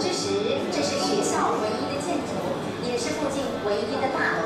之时这是学校唯一的建筑也是附近唯一的大楼。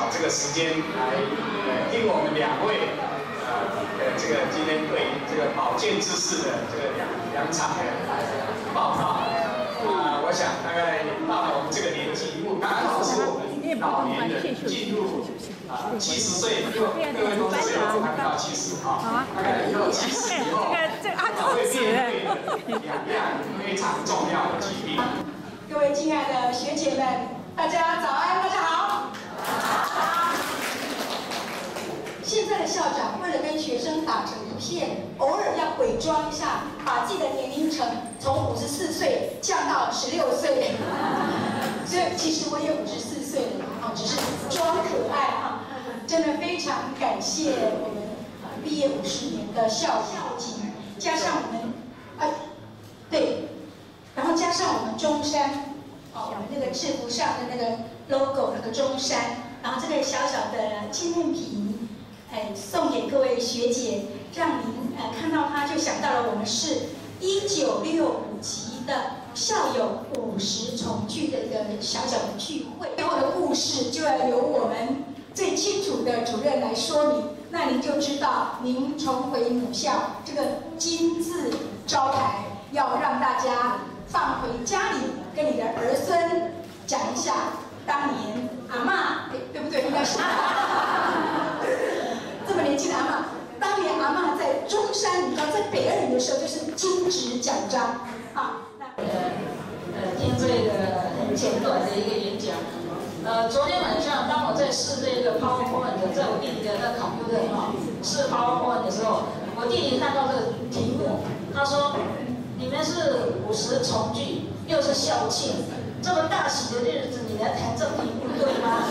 找这个时间来呃听我们两位呃呃这个今天对这个保健知识的这个两两场的报告。啊，我想大概到了我们这个年纪，刚好是我们老年人进入啊七十岁，各位同志有还不到七十哈，大概到七十以后，会面对两样非常重要的疾病。各位亲爱的学姐们，大家早安，大家好。现在的校长为了跟学生打成一片，偶尔要伪装一下，把自己的年龄层从五十四岁降到十六岁。所以其实我也五十四岁了，啊，只是装可爱哈。真的非常感谢我们毕业五十年的校校级，加上我们，啊，对。然后加上我们中山，哦，我们那个制服上的那个 logo 那个中山，然后这个小小的纪念品，哎，送给各位学姐，让您呃看到它就想到了我们是一九六五级的校友五十重聚的一个小小的聚会。背后的故事就要由我们最清楚的主任来说明，那您就知道您重回母校这个金字招牌要让大家。放回家里，跟你的儿孙讲一下，当年阿妈，哎，对不对？应该是记得阿妈，当年阿妈在中山，你知道在北二女的时候就是金质奖章啊。那呃呃，听这个很简短的一个演讲。呃，昨天晚上当我在试这个 PowerPoint，在我弟弟的那 computer 哈试 PowerPoint 的时候，我弟弟看到这个题目，他说。你们是五十重聚，又是校庆，这么大喜的日子，你来谈这个题目对吗？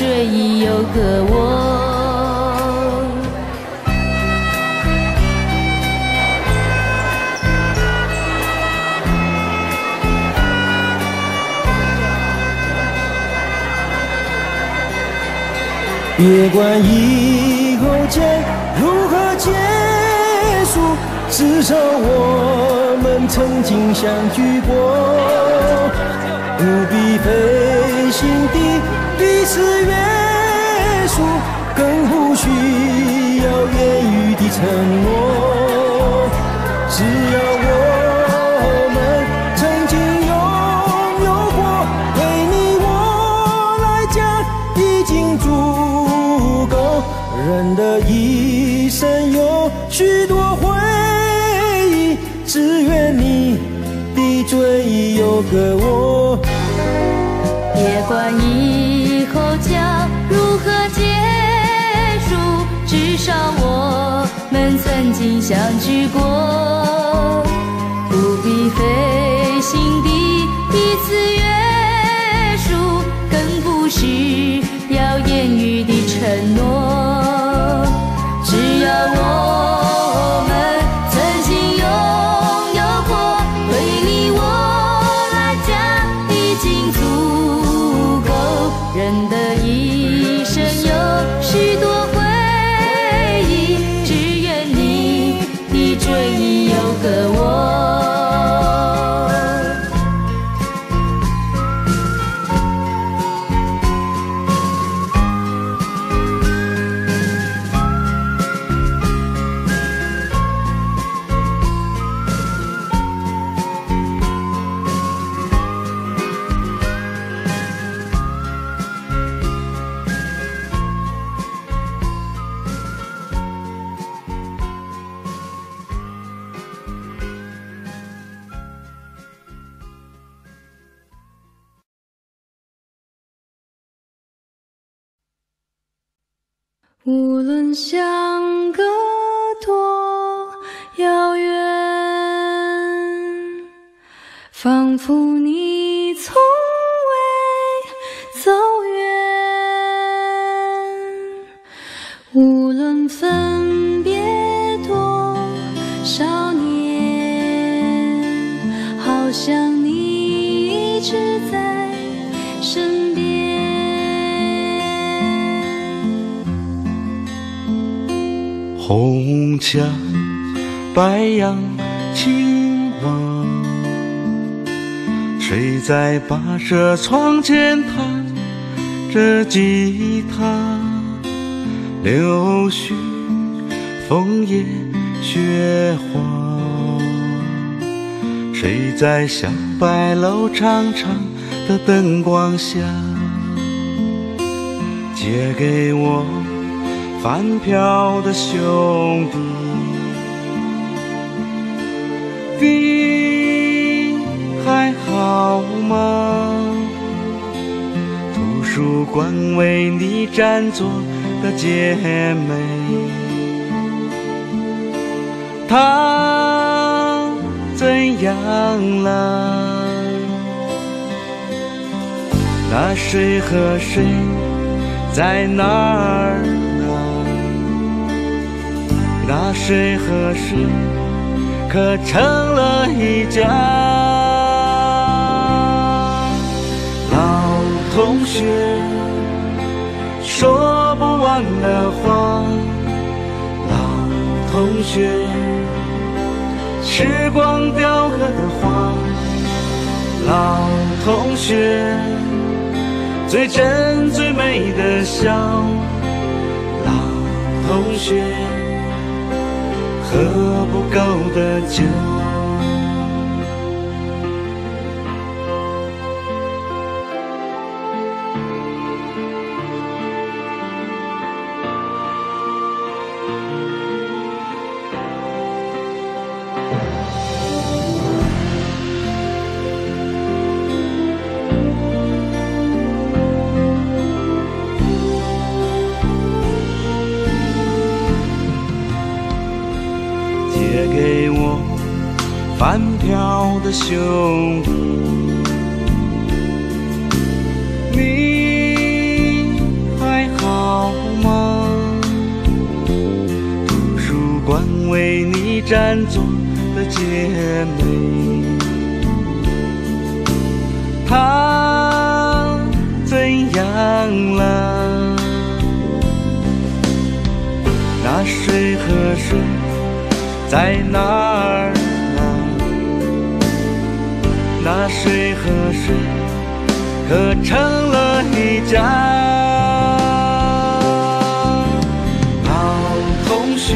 追忆有个我。别管以后将如何结束，至少我们曾经相聚过，不必费心是约束，更不需要言语的承诺，只要我们曾经拥有过，对你我来讲已经足够。人的一生有许多回忆，只愿你的追忆有个我。别管以经相聚过，不必费心地彼此约无论相隔多遥远，仿佛你红墙白杨青蛙，谁在把这窗前弹着吉他？柳絮枫叶雪花，谁在小白楼长长的灯光下，借给我翻飘的兄弟。好吗？图书馆为你占座的姐妹，她怎样了？那谁和谁在哪儿呢？那谁和谁可成了一家？雪，说不完的话。老同学，时光雕刻的画。老同学，最真最美的笑。老同学，喝不够的酒。飘的兄弟，你还好吗？图书馆为你占座的姐妹，她怎样了？那谁和谁？在哪儿？那水和水可成了一家？老同学，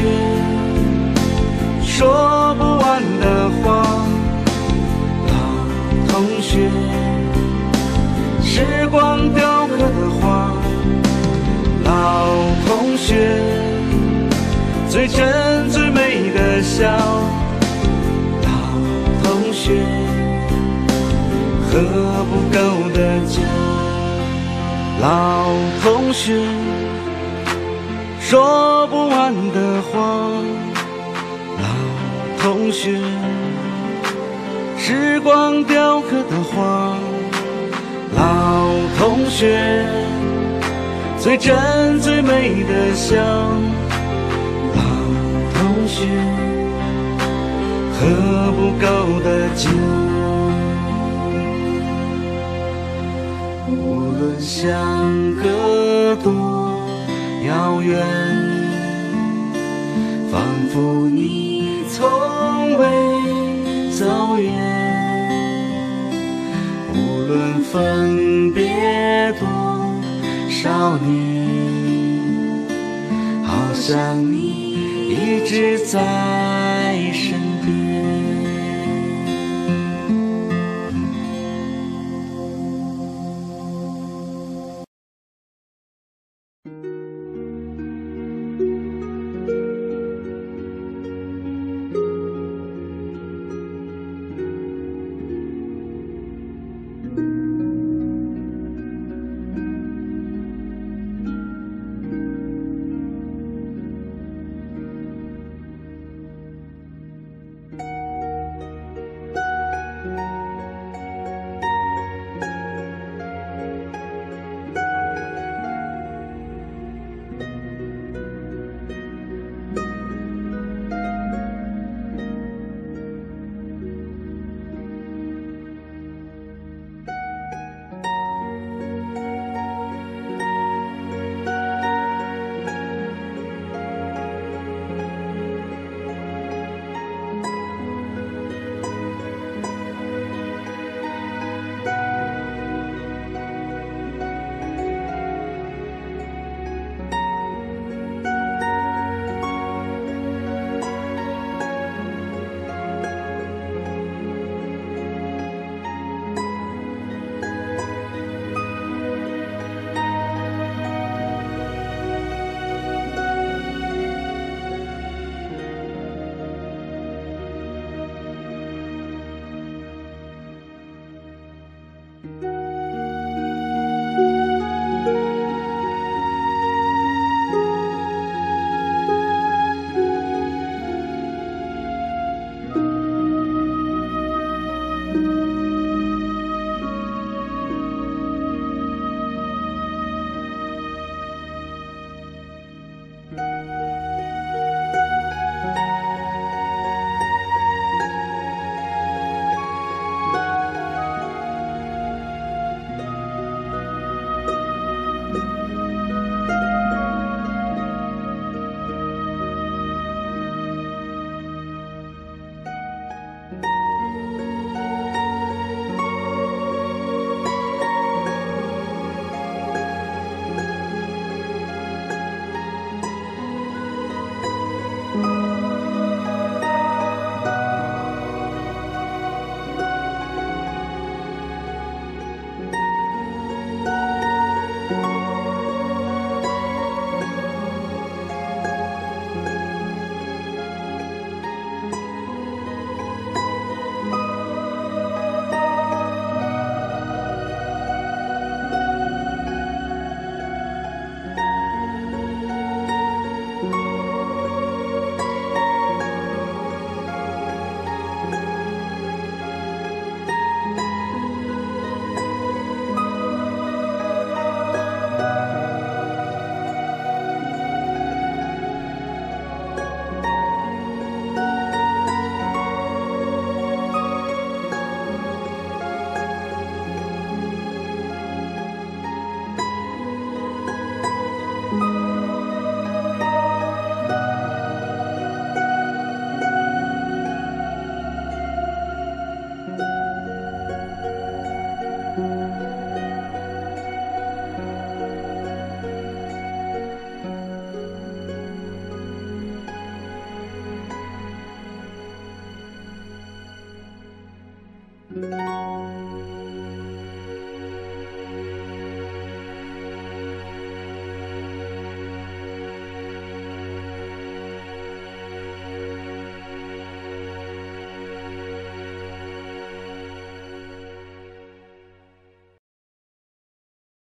说不完的话。老同学，时光雕刻的画。老同学，最真最美的笑。喝不够的酒。老同学，说不完的话。老同学，时光雕刻的画。老同学。最真最美的笑，老同学，喝不够的酒。相隔多遥远，仿佛你从未走远。无论分别多。少年，好像你一直在